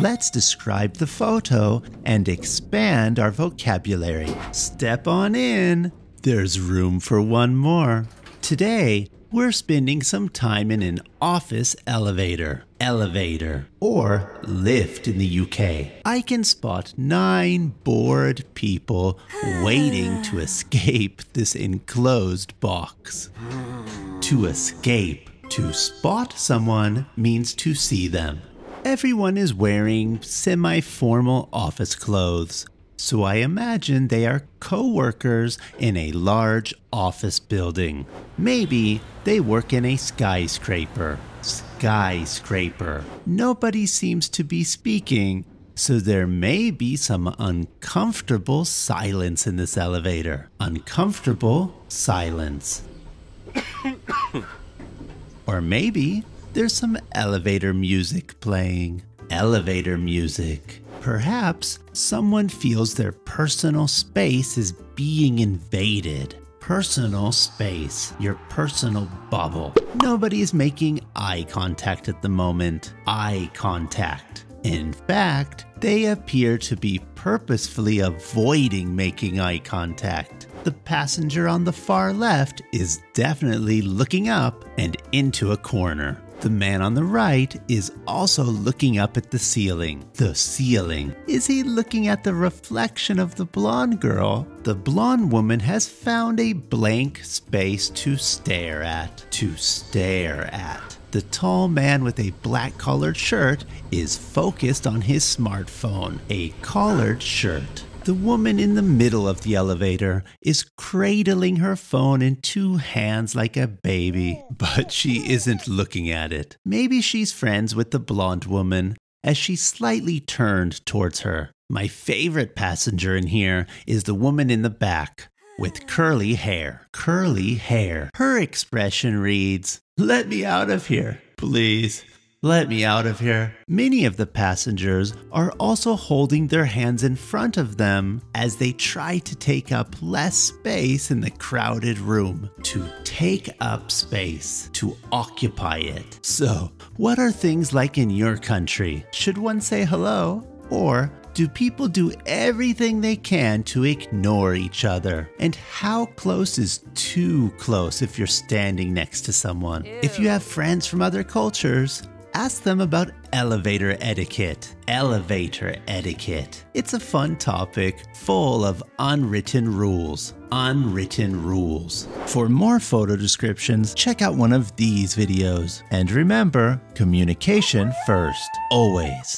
Let's describe the photo and expand our vocabulary. Step on in. There's room for one more. Today, we're spending some time in an office elevator, elevator, or lift in the UK. I can spot nine bored people waiting to escape this enclosed box. To escape, to spot someone means to see them. Everyone is wearing semi formal office clothes, so I imagine they are co workers in a large office building. Maybe they work in a skyscraper. Skyscraper. Nobody seems to be speaking, so there may be some uncomfortable silence in this elevator. Uncomfortable silence. or maybe there's some elevator music playing. Elevator music. Perhaps someone feels their personal space is being invaded. Personal space, your personal bubble. Nobody is making eye contact at the moment. Eye contact. In fact, they appear to be purposefully avoiding making eye contact. The passenger on the far left is definitely looking up and into a corner. The man on the right is also looking up at the ceiling. The ceiling. Is he looking at the reflection of the blonde girl? The blonde woman has found a blank space to stare at. To stare at. The tall man with a black collared shirt is focused on his smartphone. A collared shirt. The woman in the middle of the elevator is cradling her phone in two hands like a baby, but she isn't looking at it. Maybe she's friends with the blonde woman as she slightly turned towards her. My favorite passenger in here is the woman in the back with curly hair. Curly hair. Her expression reads, Let me out of here, please. Let me out of here. Many of the passengers are also holding their hands in front of them as they try to take up less space in the crowded room. To take up space, to occupy it. So, what are things like in your country? Should one say hello? Or do people do everything they can to ignore each other? And how close is too close if you're standing next to someone? If you have friends from other cultures, ask them about elevator etiquette. Elevator etiquette. It's a fun topic full of unwritten rules. Unwritten rules. For more photo descriptions, check out one of these videos. And remember, communication first, always.